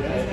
Gracias.